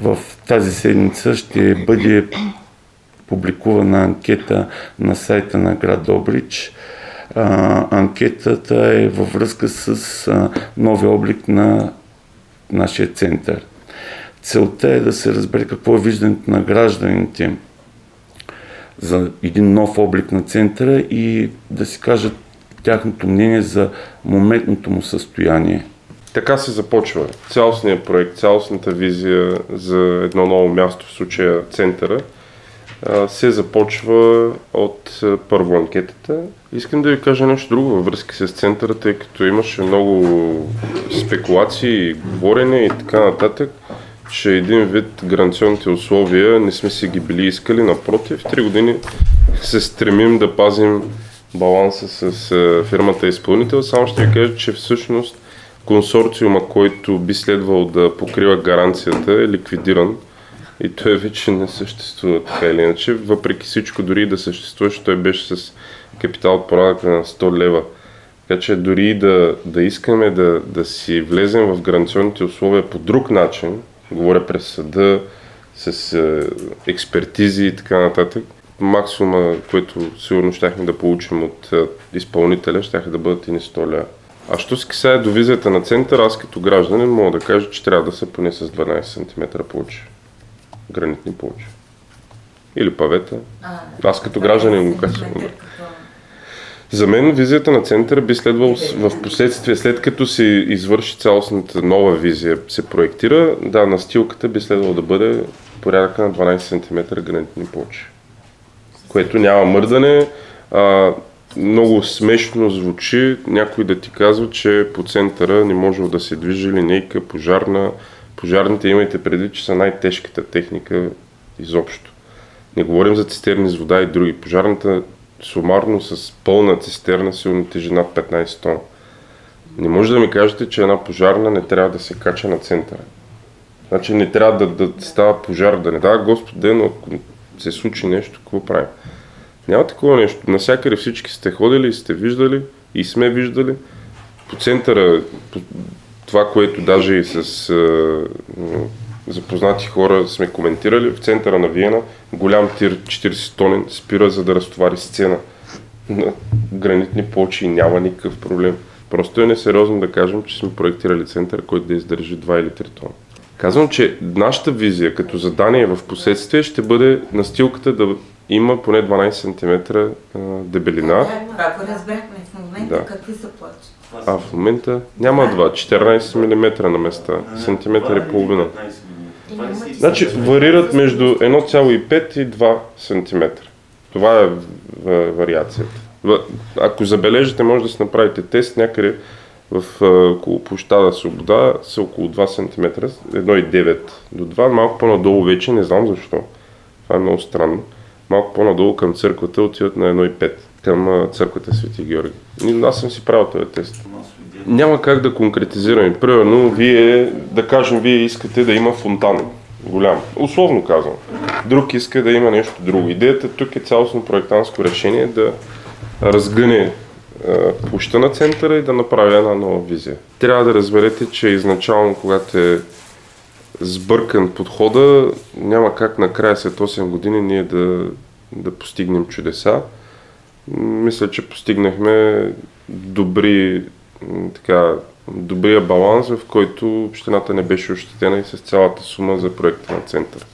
в тази седмица ще бъде публикувана анкета на сайта на град Добрич. А, анкетата е във връзка с а, новия облик на нашия център. Целта е да се разбере какво е виждането на гражданите за един нов облик на центъра и да си кажат тяхното мнение за моментното му състояние. Така се започва цялостният проект, цялостната визия за едно ново място, в случая центъра, се започва от първо анкетата. Искам да ви кажа нещо друго във връзка с центъра, тъй като имаше много спекулации, говорене и така нататък, че един вид гаранционните условия не сме си ги били искали, напротив, три години се стремим да пазим баланса с фирмата изпълнител. Само ще ви кажа, че всъщност консорциума, който би следвал да покрива гаранцията е ликвидиран и той вече не съществува така или иначе. Въпреки всичко, дори да съществуваше, той беше с капитал от порядъка на 100 лева. Така че дори да, да искаме да, да си влезем в гаранционните условия по друг начин, говоря през съда, с е, експертизи и така нататък, максимума, който сигурно щяхме да получим от е, изпълнителя, щяха да бъдат и не 100 лева. А що се касае до визията на център, аз като гражданин мога да кажа, че трябва да се поне с 12 см повече. Гранитни повече. Или павета. А, аз като гражданин го казвам. За мен визията на центъра би следвало в последствие, след като се извърши цялостната нова визия, се проектира, да, настилката би следвало да бъде порядъка на 12 см гранитни повече. Което няма мърдане, а, много смешно звучи някой да ти казва, че по центъра не може да се движи линейка, пожарна. Пожарните имайте предвид, че са най-тежката техника изобщо. Не говорим за цистерни с вода и други. Пожарната сумарно с пълна цистерна силно тежи над 15 тона. Не може да ми кажете, че една пожарна не трябва да се кача на центъра. Значи не трябва да, да става пожар, да не дава Господ ден, ако се случи нещо, какво правим? Няма такова нещо. Насякъде всички сте ходили и сте виждали и сме виждали. По центъра, по това, което даже и с а, запознати хора сме коментирали, в центъра на Виена голям тир 40 тонен спира за да разтовари сцена на гранитни плочи няма никакъв проблем. Просто е несериозно да кажем, че сме проектирали център, който да издържи 2 или 3 тона. Казвам, че нашата визия като задание в последствие ще бъде настилката да има поне 12 см дебелина. Да, това го разбрахме в момента. Да. Какви са плочи? А в момента няма 2, 14 мм на места, сантиметър и половина. Значи варират между 1,5 и 2 см. Това е вариацията. Ако забележите, може да си направите тест някъде в около площада Свобода са около 2 см, 1,9 до 2, малко по-надолу вече, не знам защо. Това е много странно малко по-надолу към църквата отиват на 1,5 към църквата Свети Георги. Аз съм си правил този тест. Няма как да конкретизираме. Примерно, вие, да кажем, вие искате да има фонтан. Голям. Условно казвам. Друг иска да има нещо друго. Идеята тук е цялостно проектанско решение да разгъне площа на центъра и да направи една нова визия. Трябва да разберете, че изначално, когато е сбъркан подхода, няма как накрая след 8 години ние да, да постигнем чудеса. Мисля, че постигнахме добри, така, добрия баланс, в който общината не беше ощетена и с цялата сума за проекта на център.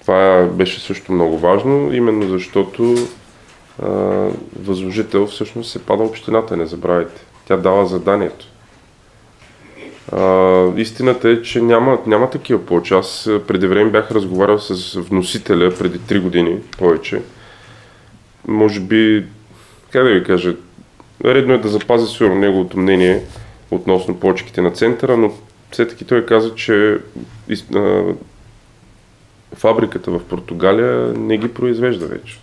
Това беше също много важно, именно защото а, възложител всъщност се пада общината, не забравяйте. Тя дава заданието. А, истината е, че няма, няма такива повече. Аз преди време бях разговарял с вносителя преди 3 години повече. Може би, как да ви кажа, редно е да запази сигурно неговото мнение относно почките на центъра, но все таки той каза, че а, фабриката в Португалия не ги произвежда вече.